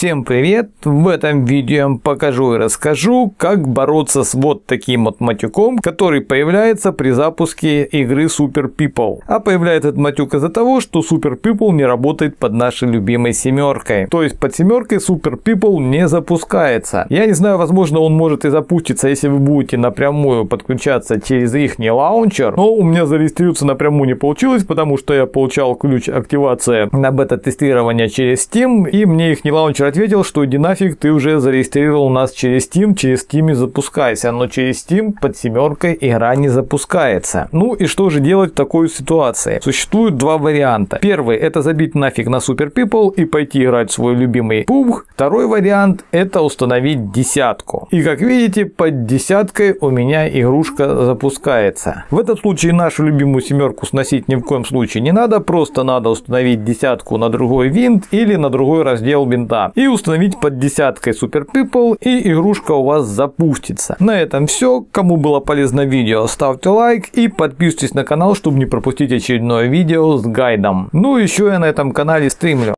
Всем привет! В этом видео я вам покажу и расскажу, как бороться с вот таким вот матюком, который появляется при запуске игры Super People. А появляется этот матюк из-за того, что Super People не работает под нашей любимой семеркой. То есть под семеркой Super People не запускается. Я не знаю, возможно он может и запуститься, если вы будете напрямую подключаться через их лаунчер. Но у меня зарегистрироваться напрямую не получилось, потому что я получал ключ активации на бета-тестирование через Steam, и мне их лаунчер ответил, что иди нафиг, ты уже зарегистрировал нас через Steam, через Steam и запускайся. Но через Steam под семеркой игра не запускается. Ну и что же делать в такой ситуации? Существует два варианта. Первый это забить нафиг на Super People и пойти играть в свой любимый PUBG. Второй вариант это установить десятку. И как видите, под десяткой у меня игрушка запускается. В этот случае нашу любимую семерку сносить ни в коем случае не надо, просто надо установить десятку на другой винт или на другой раздел винта и установить под десяткой Super People и игрушка у вас запустится. На этом все. Кому было полезно видео, ставьте лайк и подписывайтесь на канал, чтобы не пропустить очередное видео с гайдом. Ну еще я на этом канале стримлю.